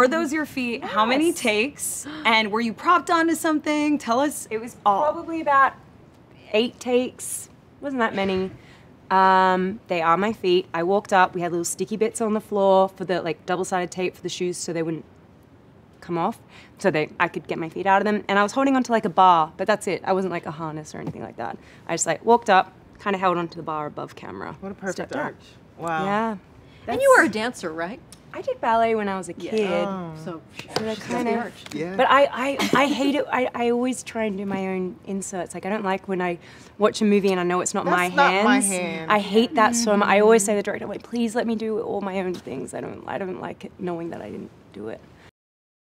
Were those your feet? How many takes? And were you propped onto something? Tell us. It was all. probably about eight takes. Wasn't that many. Um, they are my feet. I walked up. We had little sticky bits on the floor for the like double-sided tape for the shoes, so they wouldn't come off, so they I could get my feet out of them. And I was holding onto like a bar, but that's it. I wasn't like a harness or anything like that. I just like walked up, kind of held onto the bar above camera. What a perfect arch. Wow. Yeah. And you were a dancer, right? I did ballet when I was a kid. Oh. So But I she's got kind of. Yeah. but I, I, I hate it. I, I always try and do my own inserts. Like I don't like when I watch a movie and I know it's not my That's not hands. my hand. I hate that so much. I always mm. say to the director, like, please let me do all my own things. I don't, I don't like it knowing that I didn't do it.